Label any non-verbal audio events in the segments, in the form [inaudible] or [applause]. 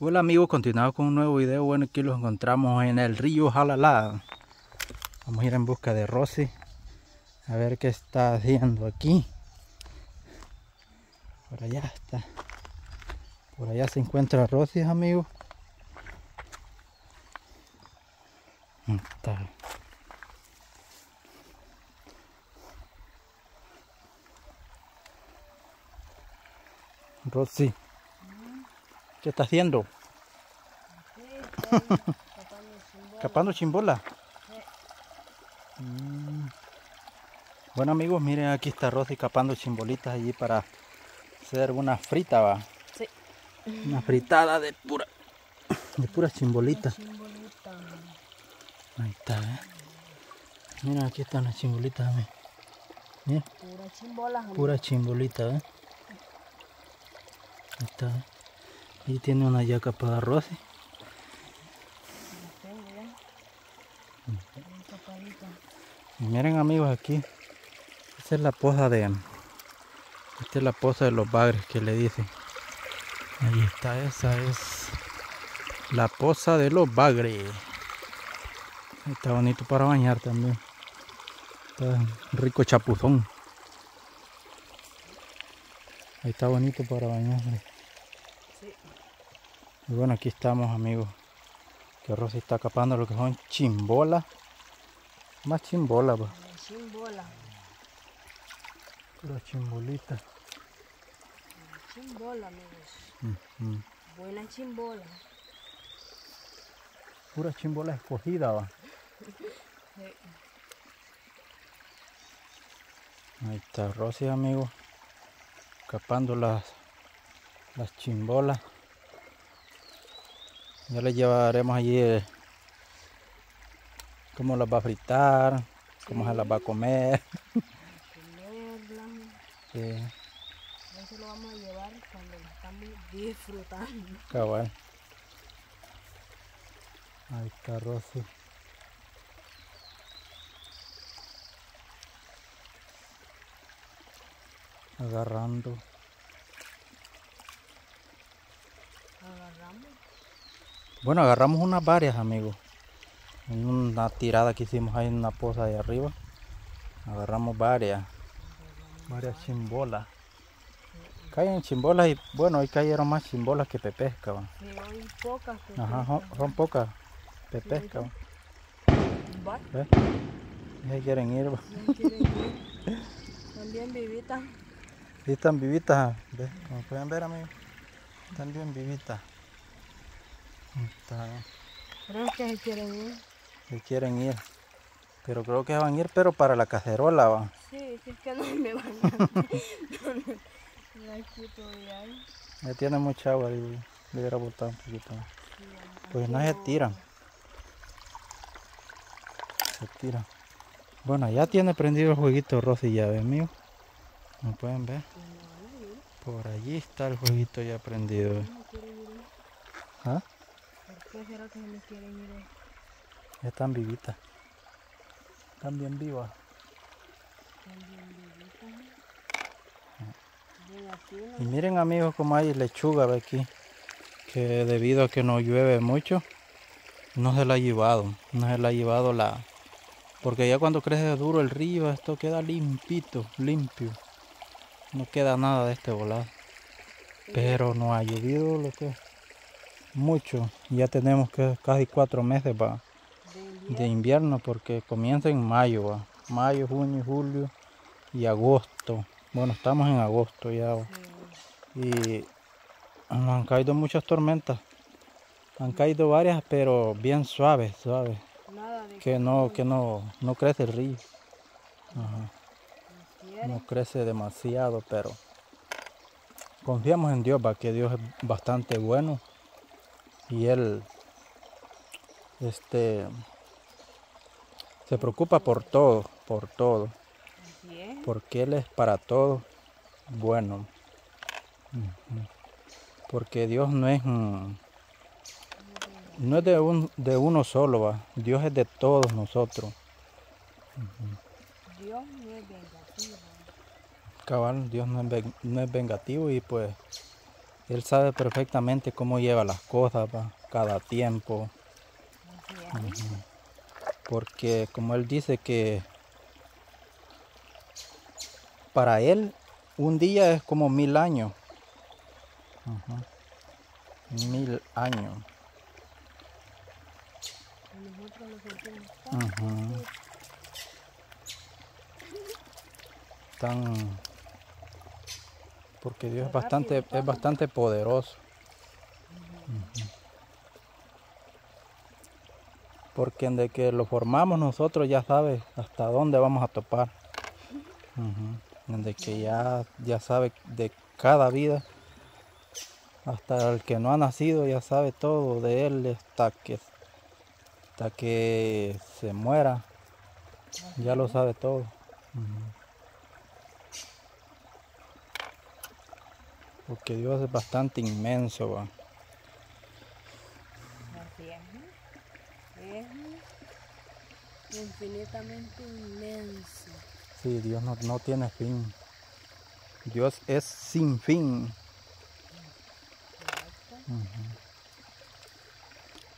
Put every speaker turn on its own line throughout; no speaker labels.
Hola amigos, continuamos con un nuevo video. Bueno, aquí los encontramos en el río Jalala. Vamos a ir en busca de Rosy. A ver qué está haciendo aquí. Por allá está. Por allá se encuentra Rosy, amigos. Está. Rosy. ¿Qué está haciendo? [laughs] Capando chimbola. Mm. Bueno amigos, miren aquí está Rosy capando chimbolitas allí para hacer una frita, va.
Sí.
Una fritada de pura de pura chimbolita.
Chimbolita.
Ahí está, ¿eh? Miren aquí están las chimbolitas, ¿eh? Miren,
Pura chimbola.
pura chimbolita, ¿eh? Ahí está. ¿eh? Y tiene una ya capada Rosy.
Las tengo ya. Bien tapadita.
Y miren amigos aquí. Esa es la poza de. Esta es la poza de los bagres que le dicen. Ahí está, esa es la poza de los bagres. Está bonito para bañar también. Rico chapuzón. Ahí está bonito para bañar. Y bueno, aquí estamos amigos. Que Rosy está capando lo que son chimbolas. Más chimbolas, pues.
La chimbola.
Pura chimbolita.
La chimbola, amigos.
Ujú.
Buena chimbola.
Pura chimbola escogida, va.
Sí. [laughs]
Ahí está Rosy, amigos. Capando las, las chimbolas. Ya le llevaremos allí eh, cómo las va a fritar, cómo se las va a comer. [laughs] Sí,
Eso lo vamos a llevar cuando la estamos disfrutando.
cabal. Ahí está Rosy. Agarrando.
Agarramos.
Bueno, agarramos unas varias, amigos. En una tirada que hicimos ahí en una poza de arriba. Agarramos varias. Varias chimbolas. Caen chimbolas y bueno, hoy cayeron más chimbolas que pepesca. va.
Sí, hay pocas
Ajá, son, son pocas pepesca. ¿Ves? Ya quieren ir. va.
ya quieren ir. Están bien vivitas.
Sí, están vivitas. ¿Ves? Como pueden ver, amigos. Están bien vivitas.
Creo que se quieren ir.
Se quieren ir. Pero creo que van a ir, pero para la cacerola. va.
Sí, sí, es que no me van a... No, [laughs] aquí todavía hay.
Ya tiene mucha agua y le hubiera botado un poquito más.
Sí,
Pues no se tiran. Se tiran. Bueno, ya tiene prendido el jueguito Rosy ya, ¿ven mío? Como pueden ver. Por allí está el jueguito ya prendido. ¿Ah? Están vivitas. Están bien vivas.
Están bien vivitas. Bien aquí,
Y miren amigos como hay lechuga aquí. Que debido a que no llueve mucho, no se la ha llevado. No se la ha llevado la... Porque ya cuando crece duro el río, esto queda limpito, limpio. No queda nada de este volado. Pero no ha llovido lo que es mucho. Ya tenemos que casi cuatro meses va,
de invierno.
porque comienza en mayo. va. Mayo, junio, julio y agosto. Bueno, estamos en agosto ya. va. Y han caído muchas tormentas. Han caído varias, pero bien suaves, suaves. Que no, que no, no crece el río. Ajá. No crece demasiado, pero confiamos en Dios, va, que Dios es bastante bueno y Él, este, se preocupa por todo, por todo, porque Él es para todo bueno. Porque Dios no es, no es de, un, de uno solo, va. Dios es de todos nosotros.
Dios no es vengativo.
Cabal, Dios no es, ven- no es vengativo y pues Él sabe perfectamente cómo lleva las cosas, cada tiempo. Porque como él dice que para él un día es como mil años. Mil años.
Tan
porque Dios es bastante, es bastante poderoso. Porque de que lo formamos nosotros ya sabe hasta dónde vamos a topar. De que ya, ya sabe de cada vida. Hasta el que no ha nacido ya sabe todo de él hasta que, hasta que se muera. Ya lo sabe todo. Porque Dios es bastante inmenso. va.
Así es. Es infinitamente inmenso.
Sí, Dios no, no tiene fin. Dios es sin fin.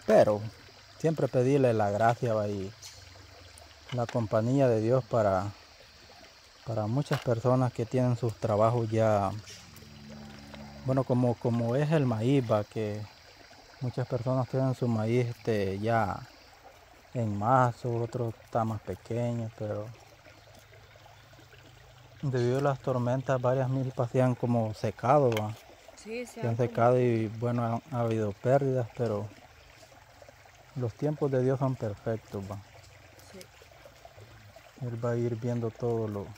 Pero siempre pedirle la gracia va, y la compañía de Dios para, para muchas personas que tienen sus trabajos ya, bueno, como, como es el maíz, va, que muchas personas tienen su maíz este, ya en mazo, otros está más pequeño, pero debido a las tormentas varias milpas se han como secado, va
Sí, se
se han secado y bueno, han- ha, habido pérdidas, pero los tiempos de Dios son perfectos. va.
sí,
Él va a ir viendo todo lo...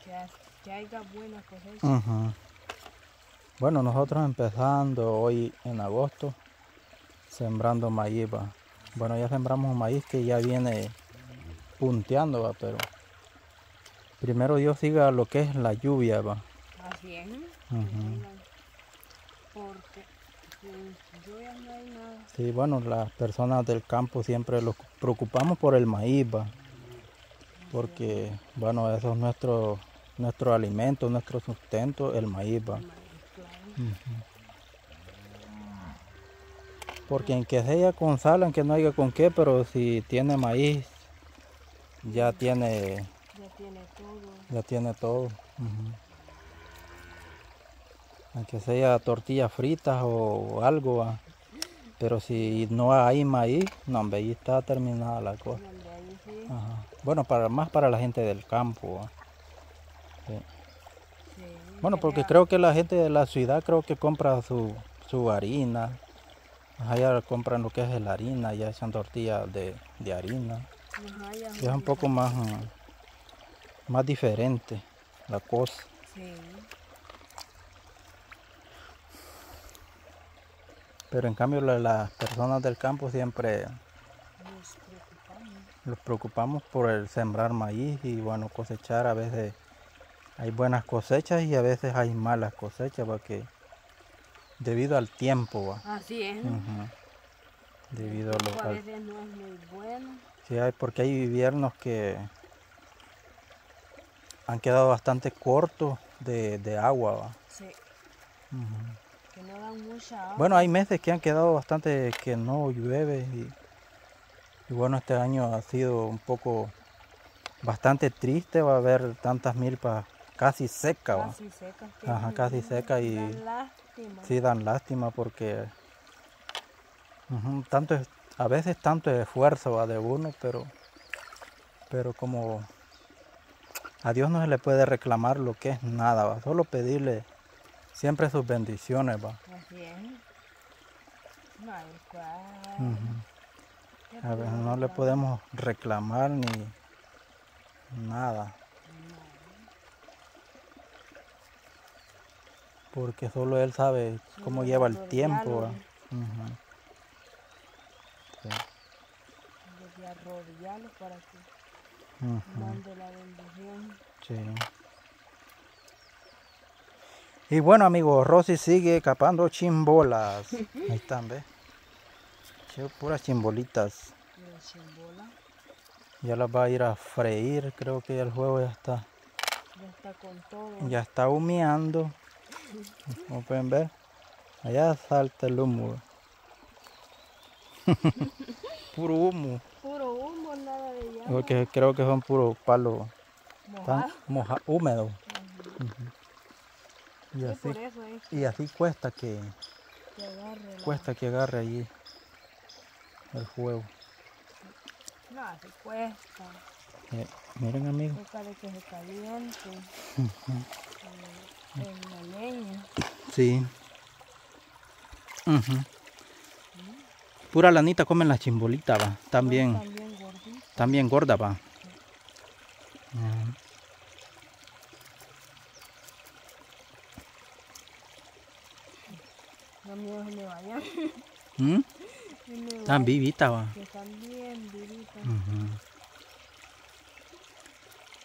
que, ha- que haya buena cosecha.
Bueno, nosotros empezando hoy en agosto, sembrando maíz. va. Bueno, ya sembramos maíz que ya viene punteando, va, pero primero Dios siga lo que es la lluvia. Va.
Así es.
Ujú.
Porque lluvia no hay nada.
Sí, bueno, las personas del campo siempre nos preocupamos por el maíz, va, porque, bueno, eso es nuestro, nuestro alimento, nuestro sustento, el maíz, va.
El maíz, claro.
Ujú. Porque en que sea con sal, en que no haya con qué, pero si tiene maíz, ya tiene,
Ya tiene todo.
ya tiene todo. Ujú. Aunque sea tortillas fritas o algo, va. pero si no hay maíz, no, hombre, ahí está terminada la cosa. Ajá. Bueno, para, más para la gente del campo. ¿va? Sí. Bueno, porque creo que la gente de la ciudad creo que compra su, su harina. Allá compran lo que es la harina, ya echan tortillas de, de harina.
Ajá, ya
Y es un poco más, mm, más diferente la cosa.
Sí.
Pero en cambio la- las personas del campo siempre
Nos preocupamos.
preocupamos por el sembrar maíz y bueno, cosechar. A veces hay buenas cosechas y a veces hay malas cosechas porque debido al tiempo, va.
Así es.
Debido a
El
lo
tiempo a
al-
veces no es muy bueno.
sí, hay, porque hay inviernos que han quedado bastante cortos de, de agua. va.
Sí. Que no dan mucha agua.
Bueno, hay meses que han quedado bastante que no llueve y, y bueno, este año ha sido un poco bastante triste, va a haber tantas milpas casi secas. va.
Casi secas. que
Ajá, casi seca y-
dan lástima.
Sí dan lástima porque tanto es- a veces tanto esfuerzo va de uno, pero pero como a Dios no se le puede reclamar lo que es nada, va, solo pedirle siempre sus bendiciones, va.
Así es. No hay cual.
Ujú.
¿Qué
A ver, no le podemos reclamar ni nada, porque solo él sabe cómo lleva el tiempo. Sí.
Desde arrodillarlo para que
Ujú.
mande la bendición.
Sí. Y bueno amigos, Rosy sigue capando chimbolas. [laughs] Ahí están, ¿ves? Puras chimbolitas.
chimbola.
Ya las va a ir a freír, creo que el juego ya está.
Ya está con todo.
Ya está humeando. Como pueden ver, allá salta el humo. [laughs] puro humo.
Puro humo, nada de llama.
Porque creo que son puro palo
Mojado.
tan moja, húmedo.
Ujú.
Y
Sí,
así,
eso
y así cuesta que
que agarre la-
cuesta que agarre allí el fuego.
No, así cuesta.
Eh, miren amigos,
que se caliente. [laughs] en la leña.
sí. Ujú. Pura lanita comen las chimbolitas, va. También,
También
gorda, va.
Los míos se me.
¿Mm? [laughs] Están vivitas, va.
Que están bien vivitas.
Ujú.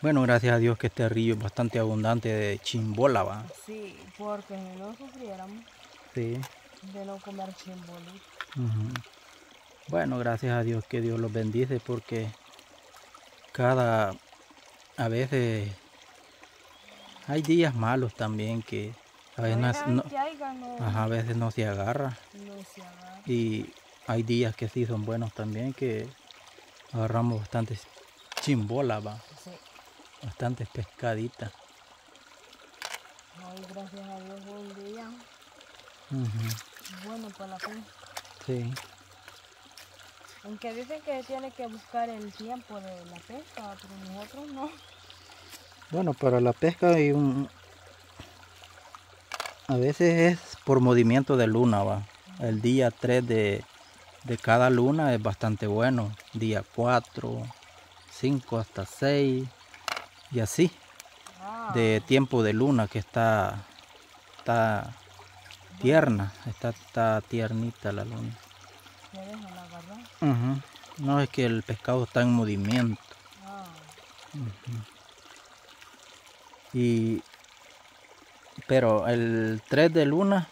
Bueno, gracias a Dios que este río es bastante abundante de chimbola, va.
Sí, porque si no sufriéramos
Sí.
de no comer chimbolito.
Ujú. Bueno, gracias a Dios que Dios los bendice porque cada a veces hay días malos también que a veces no, ajá, a veces se agarra
no se agarra.
y hay días que sí son buenos también que agarramos bastantes chimbola, va. Bastantes pescaditas.
Hoy, gracias a Dios, fue un día bueno para la pesca.
Sí,
Aunque dicen que tiene que buscar el tiempo de la pesca, pero nosotros no.
bueno, para la pesca hay un a veces es por movimiento de luna, va. El día 3 de, de cada luna es bastante bueno. Día 4, 5 hasta 6 y así.
Ah,
De tiempo de luna que está, está tierna, está, está tiernita la luna. No es que el pescado está en movimiento.
Ah,
Y pero el 3 de luna,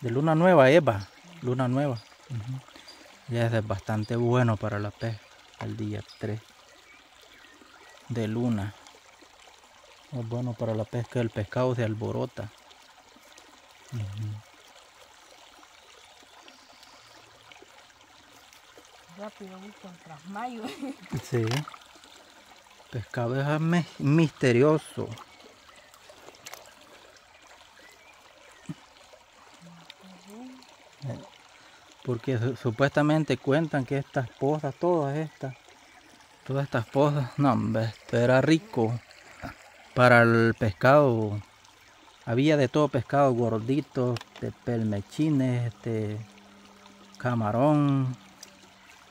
de luna nueva, Eva, luna nueva. Ya es bastante bueno para la pesca, el día 3 de luna. Es bueno para la pesca, el pescado se alborota. Ujú.
rápido buscan tras mayo. [laughs]
Sí. Pescado es mi- misterioso. Porque su- supuestamente cuentan que estas pozas, todas estas, todas estas pozas, no, hombre, esto era rico para el pescado. Había de todo pescado gordito, de pelmechines, este, camarón,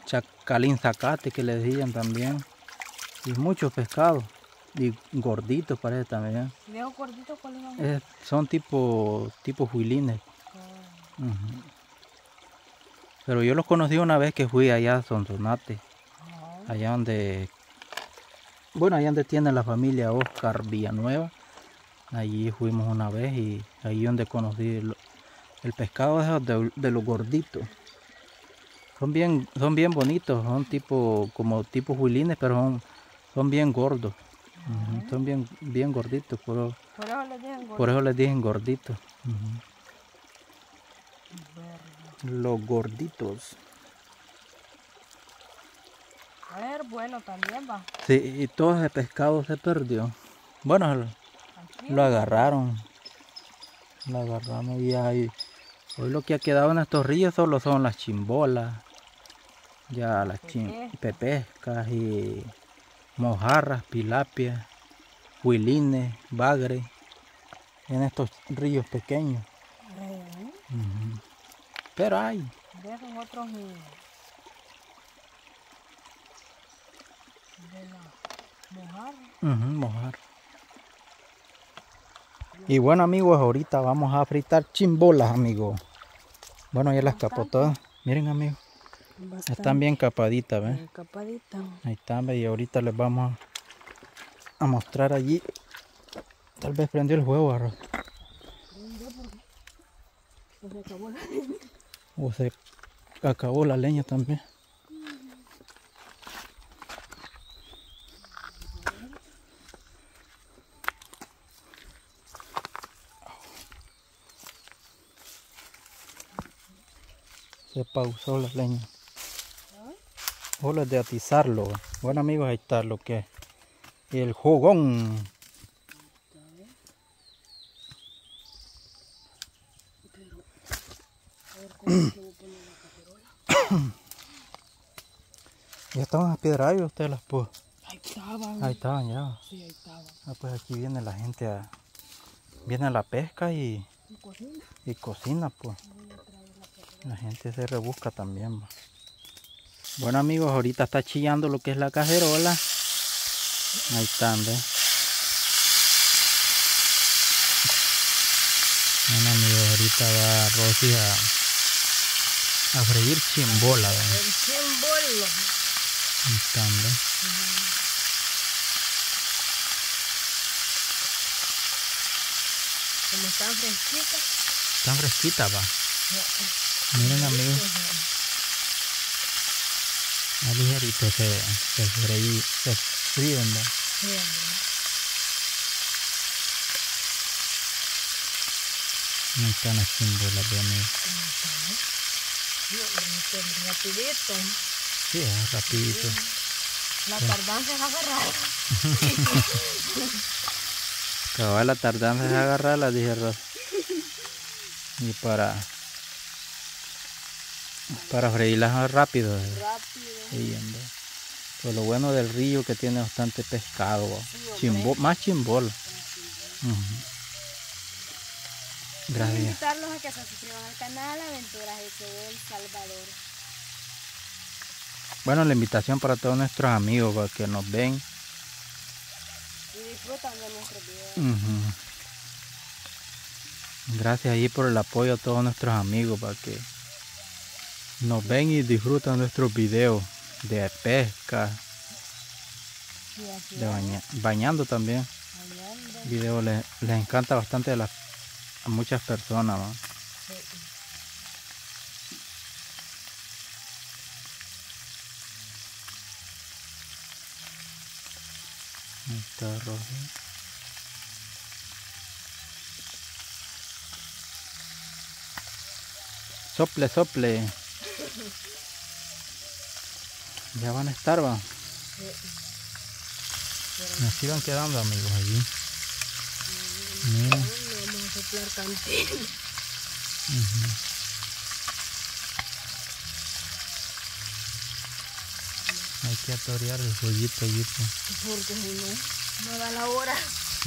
chacalín zacate que le decían también. Y muchos pescados. Y gorditos parece también. Son tipo, tipo juilines.
Ah.
Pero yo los conocí una vez que fui allá a Sonsonate, allá donde, bueno, allá donde tiene la familia Oscar Villanueva. Allí fuimos una vez y ahí donde conocí el, el pescado de, esos de, de los gorditos. Son bien, son bien bonitos, son tipo, como tipo juilines, pero son, son bien gordos. Son bien, bien gorditos, por,
Por eso les dicen
por eso les dicen gorditos. Los gorditos.
A ver, bueno también va.
Sí, y todo ese pescado se perdió. Bueno, lo-
Aquí.
lo agarraron. Lo agarramos y ahí. Hoy lo que ha quedado en estos ríos solo son las chimbolas. Ya las chim pepescas y mojarras, pilapias, huilines, bagre. En estos ríos pequeños. Pero hay.
otros De la mojarra.
Ujú, mojar. Y bueno amigos, ahorita vamos a fritar chimbolas amigos. Bueno, ya las capó todas. Miren amigos, están bien capaditas, ¿ves? Ahí están, ¿ves? y ahorita les vamos a, mostrar allí. Tal vez prendió el juego, arroz. [laughs] O se acabó la leña también. Se pausó la leña. Solo es de atizarlo. Bueno amigos, ahí está lo que es el jugón. ya estaban a piedra y ustedes las puso.
Ahí estaban.
Ahí estaban ya.
Sí, ahí estaban.
Ah, pues aquí viene la gente a. Viene a la pesca y,
¿Y cocina?
y cocina, pues. La gente se rebusca también. Bueno amigos, ahorita está chillando lo que es la cacerola. Ahí están, ¿ves? Bueno amigos, ahorita va Rosy a, a freír chimbola, ¿ves?
El símbolo.
Ahí están, ¿ves?
Como están fresquitas.
Están fresquitas, va. Miren amigos, a ligerito se, se, freí- se fríen.
Sí, hombre.
Ahí están las chimbolas, ¿ves, amigos?
Rapidito.
Sí, es rapidito.
La tardanza es agarrar. [laughs]
Cabal la tardanza es agarrarla, dije Rosa. [laughs] Y para para freírlas rápido. eh.
Rápido.
Pues lo bueno del río que tiene bastante pescado. Chimbo- más.
Quiero
Gracias.
invitarlos a que se suscriban al canal Aventuras de El Salvador.
Bueno, la invitación para todos nuestros amigos va, que nos ven.
Y disfrutan de nuestros videos.
Ujú. Gracias ahí por el apoyo a todos nuestros amigos para que nos ven y disfrutan nuestros videos de pesca, de baña- bañando también. Video les, les encanta bastante a, las, a muchas personas. Sople, sople. [laughs] Ya van a estar, va. Así van quedando amigos allí. Miren.
Vamos a soplar.
Ujú. Hay que atorear el pues.
Porque si no, no da la hora.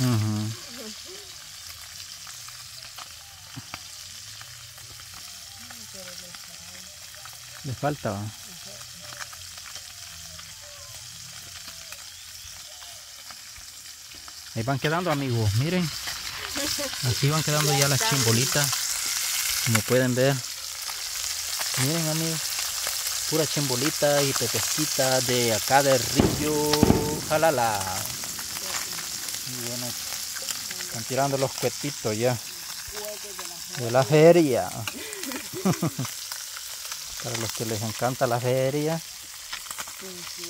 Ujú. Le falta. Ahí van quedando amigos, miren. Así van quedando ya las chimbolitas. Como pueden ver. Miren amigos. Pura chimbolita y pepesquita de acá del río Jalala. Y bueno, están tirando los cuetitos ya. De la feria. [laughs] Para los que les encanta la feria.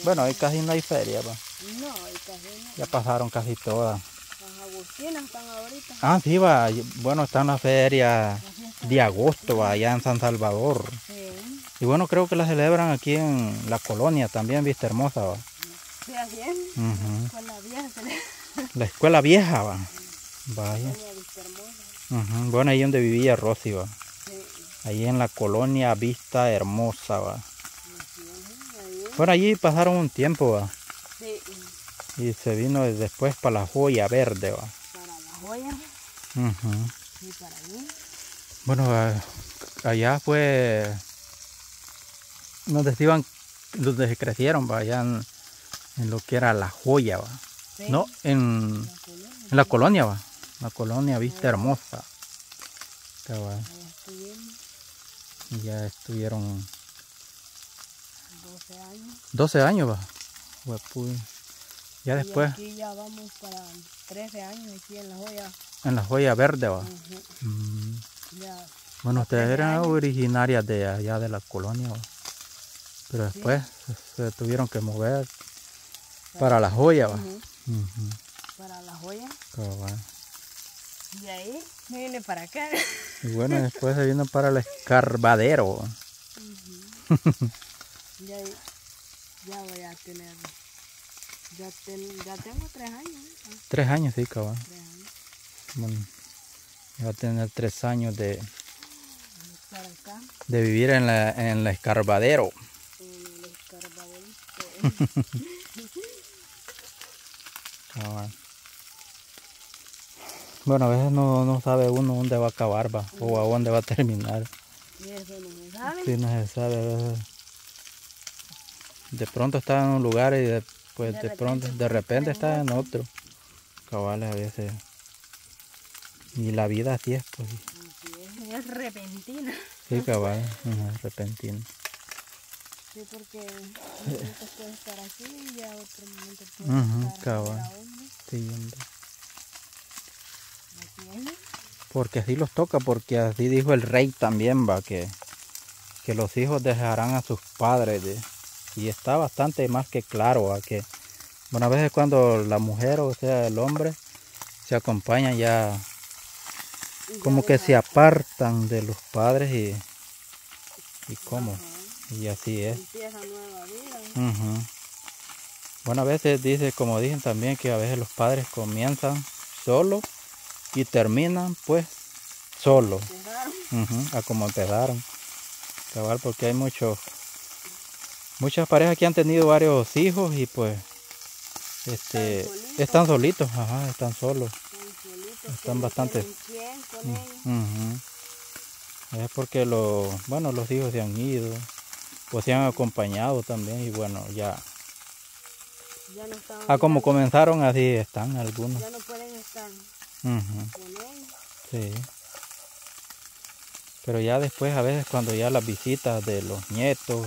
Bueno, hoy casi no hay feria, pa.
No, hay casi no.
ya pasaron casi todas.
Las agustinas están ahorita.
Ah, sí, va. Bueno, está en la feria de agosto, va, allá en San Salvador. Y bueno, creo que la celebran aquí en la colonia también, Vista Hermosa, va.
sí, así es.
Ujú.
Con la vieja se le [laughs]
La escuela vieja, va. Vaya.
ponía vista hermosa.
Ujú. Bueno, ahí donde vivía Rosy, va. Ahí en la colonia Vista Hermosa, va. Bueno, allí pasaron un tiempo, va.
Sí,
Y se vino después para la joya verde, va.
para la joya y para allí.
Bueno, allá fue donde iban, donde se crecieron, va, allá en, en lo que era la joya, va.
Sí,
No, en,
la colonia.
en la colonia, va. La colonia Vista Hermosa. Cabal. Y ya estuvieron
12 años.
12 años, va. Huepuy. Ya
Y
después
aquí ya vamos para 13 años aquí en la joya.
en la joya verde, va.
Ujú,
Mm.
Ya,
Bueno, ustedes
13
eran
años.
originarias de allá de la colonia, va. Pero después se, se tuvieron que mover para la joya, va.
ujú,
Ujú,
para la joya.
cabal.
Y ahí me vine para acá.
Y bueno, después se vino para el escarbadero.
Ujú. [laughs] ya, ya voy a tener. Ya, ten- ya tengo tres años. ¿eh?
Tres años, sí, cabal.
Tres años.
Bueno, va a tener tres años de, de vivir en la, en la escarbadero.
en el. [laughs]
Cabal. Bueno, a veces no, no sabe uno dónde va a acabar va, o a dónde va a terminar.
y eso no se sabe.
Sí, no se sabe. a veces. De pronto está en un lugar y después
De
de, pronto,
repente
de repente
está en
otro. Cabales a veces. Y la vida así es, pues.
Así es, es repentina.
Sí, cabal, ajá, repentino.
Sí, porque un [laughs] momento puede estar aquí y ya otro momento puede
Ujú,
estar
cabal. Sí, hombre. Porque así los toca, porque así dijo el rey también, va, que, que los hijos dejarán a sus padres. y está bastante más que claro, va, que, bueno, a veces cuando la mujer, o sea, el hombre, se acompañan ya, como que se apartan de los padres y, y cómo, y así es.
Empieza nueva vida.
Ujú. Bueno, a veces dice, como dicen también, que a veces los padres comienzan solos y terminan pues solos.
Cerraron.
Ujú, a como empezaron. Cabal, porque hay muchos, muchas parejas que han tenido varios hijos y pues este,
solitos.
están solitos, ajá, están solos.
Están solitos,
Están bastante-. Es porque los, bueno, los hijos se han ido, pues se han acompañado también y bueno, ya,
Ya no están.
a como comenzaron así están algunos.
ya no pueden estar Ellos.
Sí. Pero ya después a veces cuando ya las visitas de los nietos,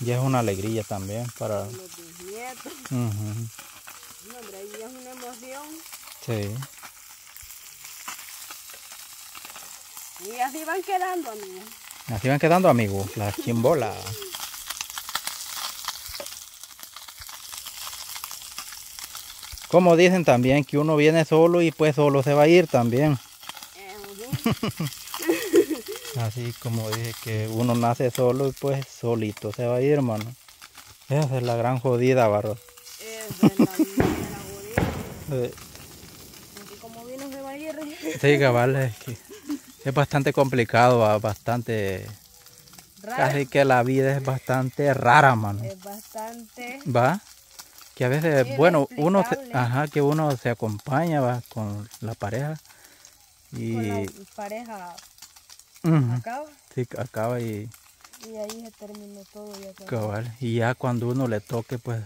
ya es una alegría también para...
Los bisnietos.
Ujú,
No, hombre, ahí es una emoción.
Sí.
Y así van quedando, amigos.
Así van quedando amigos, las chimbolas. Como dicen también que uno viene solo y pues solo se va a ir también. [laughs] Así como dije que uno nace solo y pues solito se va a ir, hermano. Esa es la gran jodida, barro.
Esa es la jodida. [laughs]
Eh,
Así como vino se va a ir.
Sí, cabal, es, que es bastante complicado, bastante... Casi que la vida es bastante rara, mano.
Es bastante.
¿Va? Que a veces, bueno, uno se, ajá, que uno se acompaña, va, con la pareja. Y
Con la pareja acaba.
sí, acaba y
Y ahí se terminó todo. Ya
cabal. Y ya cuando uno le toque, pues,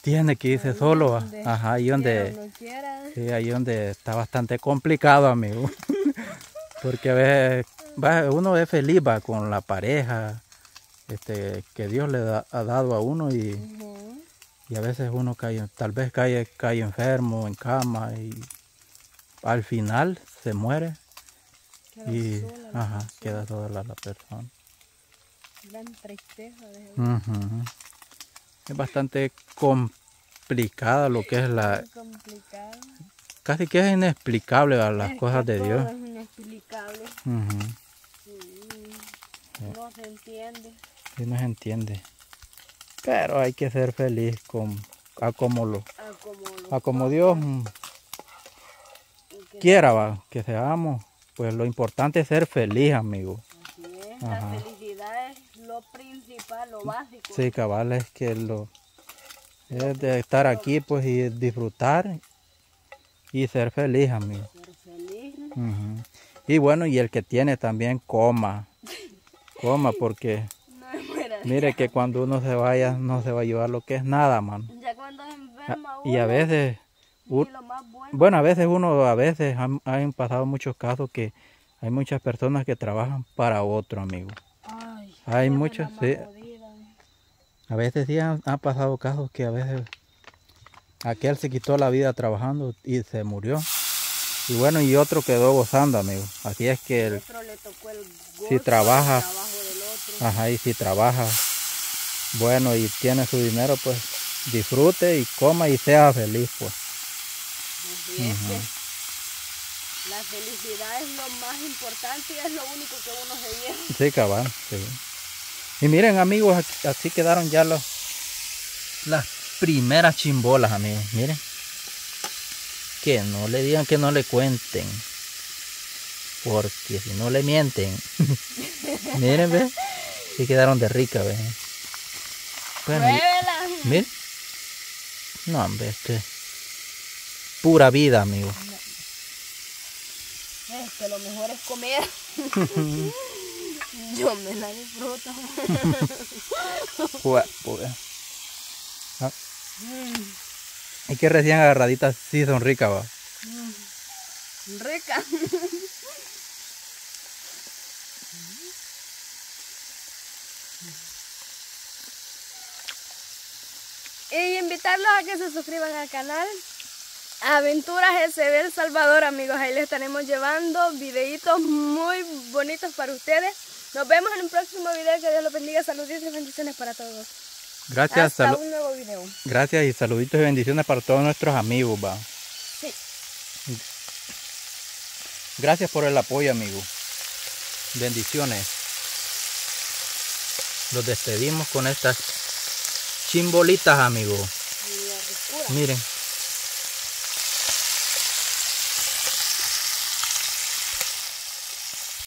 tiene que irse solo,
donde
Ajá, ahí donde... Sí, ahí donde está bastante complicado, amigo. [laughs] Porque a veces va, uno es feliz va, con la pareja este, que Dios le da- ha dado a uno y. y a veces uno cae, tal vez cae, cae enfermo en cama y al final se muere
Queda
y
sola la
ajá,
persona.
queda sola la, la persona.
Gran tristeza de
Ujú. Es bastante complicada lo que es la...
Complicado.
Casi que es inexplicable a las
Es
cosas de Dios.
Es inexplicable.
Ujú.
Sí, No se entiende.
Sí, no se entiende. Pero hay que ser feliz con, a como, lo,
A como, lo
a como Dios
que
quiera, va, que seamos. Pues lo importante es ser feliz, amigo.
así es.
Ajá.
La felicidad es lo principal, lo básico.
Sí, cabal, es que lo es de estar aquí pues y disfrutar y ser feliz, amigo.
Ser feliz.
Y bueno, y el que tiene también coma. [laughs] Coma, porque. Mire que cuando uno se vaya no se va a llevar lo que es nada, mano.
Ya cuando se enferma
Ah, Y a veces
lo más bueno.
Bueno, a veces uno, a veces han, han pasado muchos casos que hay muchas personas que trabajan para otro amigo.
Ay,
hay muchos, sí.
jodida.
A veces sí han, han pasado casos que a veces aquel se quitó la vida trabajando y se murió. Y bueno, y otro quedó gozando, amigo. Así es que,
El
el, Si trabaja. Ajá, y si trabaja bueno y tiene su dinero, pues disfrute y coma y sea feliz, pues.
Así es que la felicidad es lo más importante y es lo único que uno se lleva.
Sí, cabal, sí. Y miren amigos, así quedaron ya los, las primeras chimbolas amigos, miren. Que no le digan que no le cuenten. Porque si no le mienten. [laughs] miren, ve. Sí quedaron de rica, ve. Bueno, miren. No, hombre, esto es pura vida, amigos.
Es que lo mejor es comer. [laughs] Yo me la disfruto. [laughs]
Pues, pues. Ah,
Mm,
y que recién agarraditas sí son ricas, va.
rica. Y invitarlos a que se suscriban al canal Aventuras SB El Salvador, amigos. Ahí les estaremos llevando videitos muy bonitos para ustedes. Nos vemos en un próximo video. Que Dios los bendiga. Saluditos y bendiciones para todos.
Gracias,
Hasta un nuevo video.
gracias y saluditos y bendiciones para todos nuestros amigos, va.
Sí.
Gracias por el apoyo, amigo. Bendiciones. Los despedimos con estas chimbolitas, amigos. Miren,